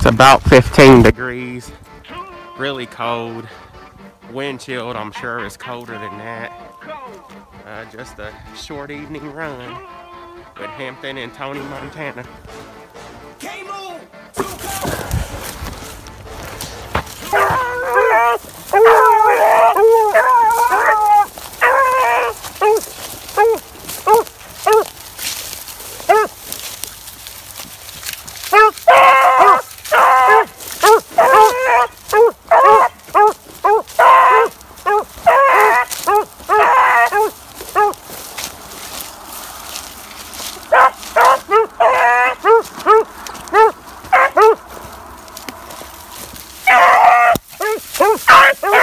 It's about 15 degrees. Really cold. Wind chilled, I'm sure it's colder than that. Uh, just a short evening run with Hampton and Tony Montana. Ah!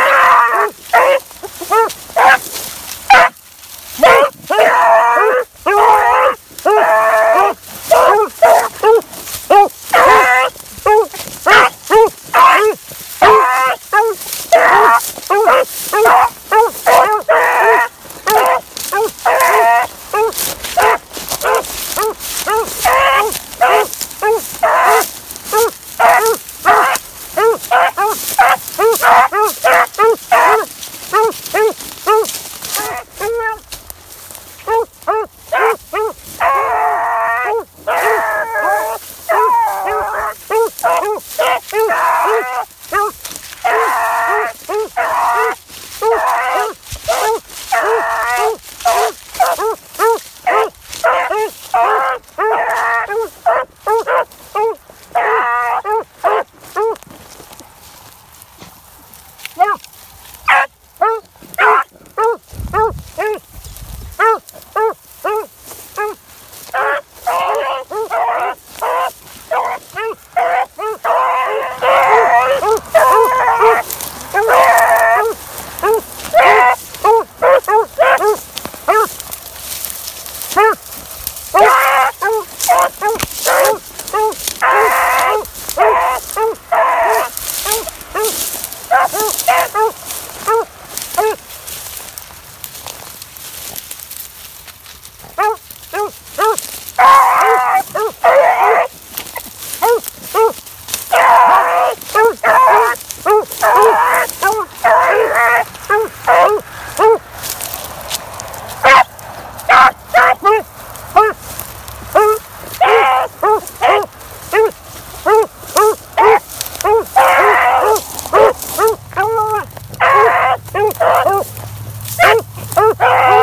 Ah!